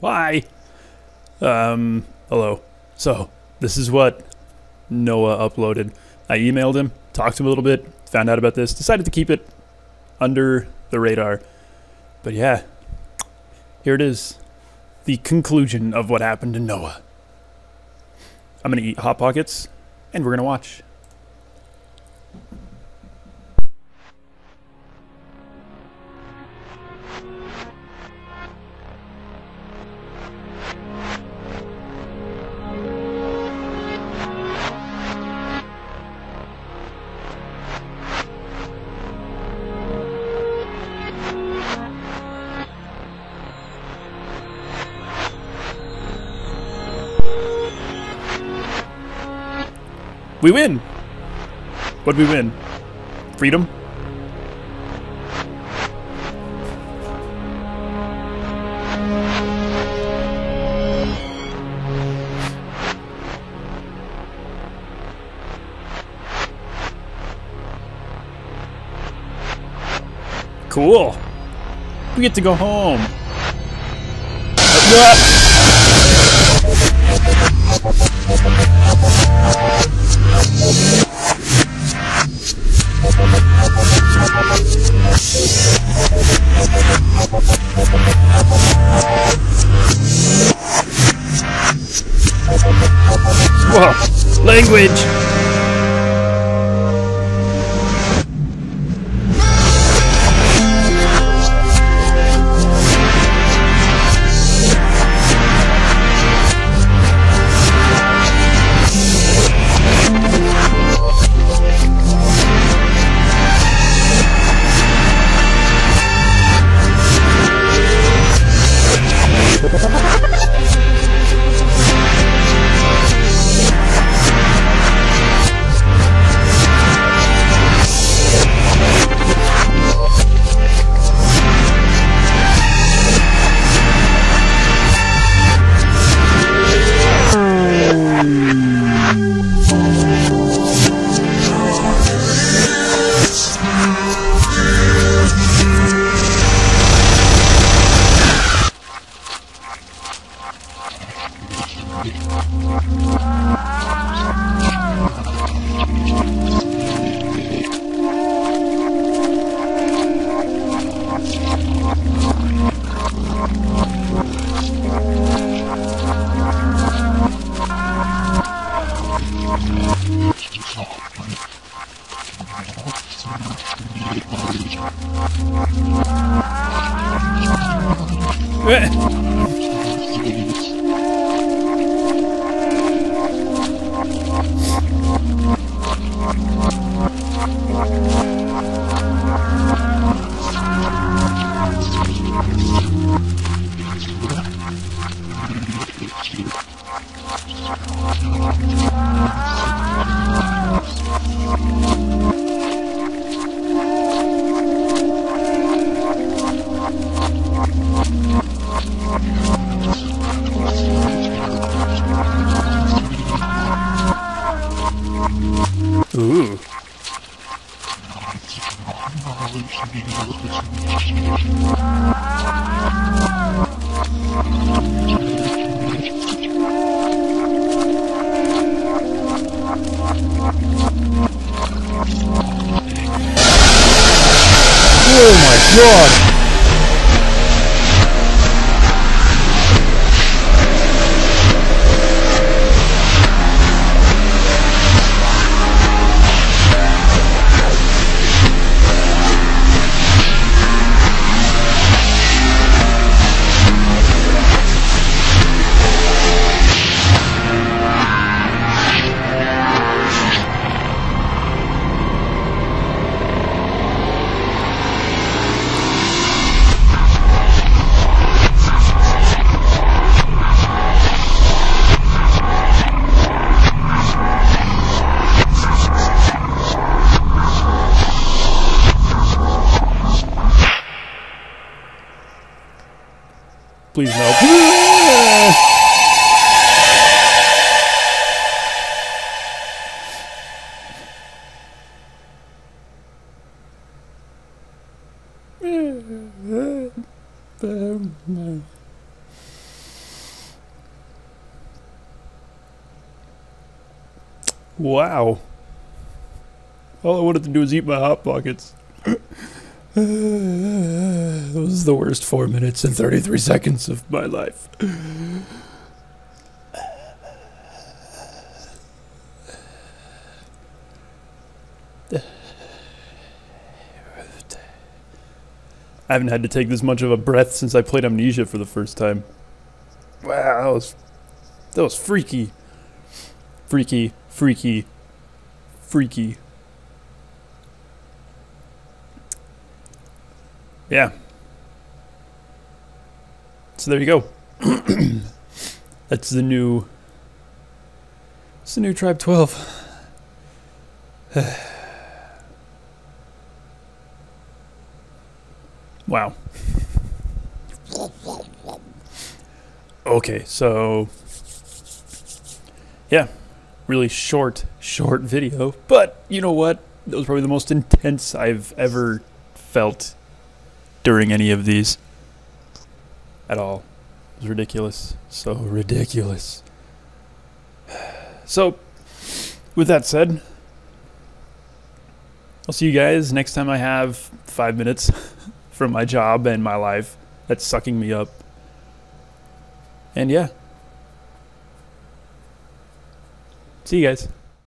Why? Um, hello. So, this is what Noah uploaded. I emailed him, talked to him a little bit, found out about this, decided to keep it under the radar. But yeah, here it is. The conclusion of what happened to Noah. I'm gonna eat Hot Pockets, and we're gonna watch. We win! What'd we win? Freedom? Cool. We get to go home. Uh, Whoa! Language! Eh. Ooh. Oh my god! Please no. Wow. All I wanted to do was eat my Hot Pockets. Those are the worst four minutes and 33 seconds of my life. I haven't had to take this much of a breath since I played Amnesia for the first time. Wow, that was that was freaky. Freaky, freaky, freaky. Yeah. So there you go. That's the new. It's the new Tribe 12. wow. Okay, so. Yeah. Really short, short video. But you know what? That was probably the most intense I've ever felt during any of these at all. It was ridiculous. So ridiculous. So, with that said, I'll see you guys next time I have five minutes from my job and my life that's sucking me up. And yeah. See you guys.